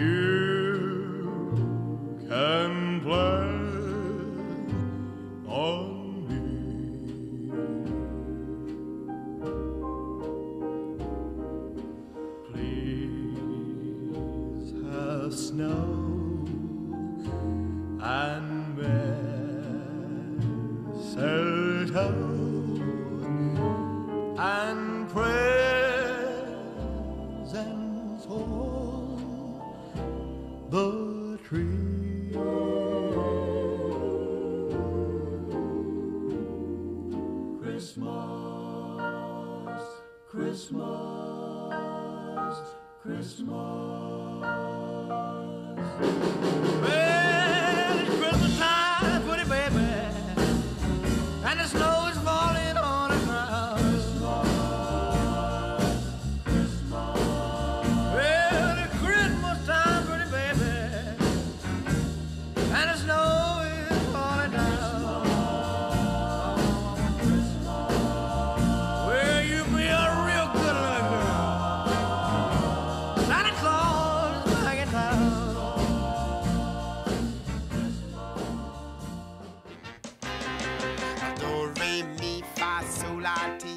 You can on me. Please have snow and and Christmas, Christmas. Ti.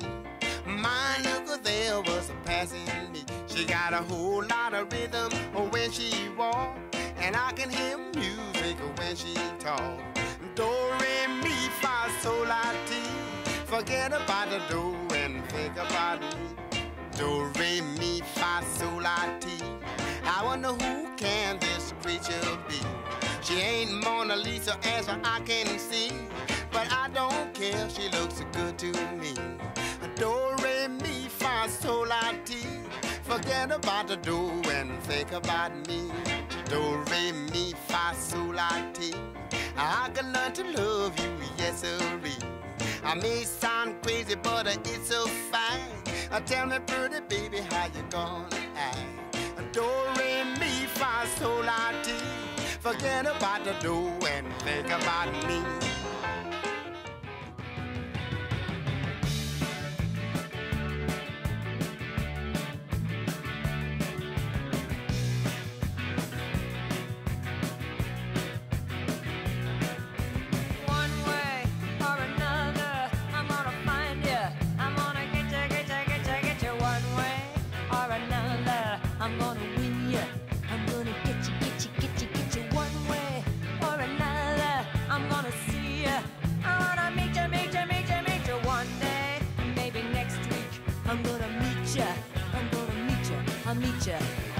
My little there was a passing me. She got a whole lot of rhythm when she walk, and I can hear music when she talk. Do, re, mi, fa, sol, la, ti. Forget about the do and think about me. Do, re, mi, fa, sol, la, ti. I wonder who can this creature be? She ain't Mona Lisa as I can see, about the do and think about me. Do re mi fa sol la ti. I can learn to love you, yes sirree. I may sound crazy, but it's so fine. Uh, tell me, pretty baby, how you gonna act? Do re mi fa sol la ti. Forget about the do and think about me. Meet you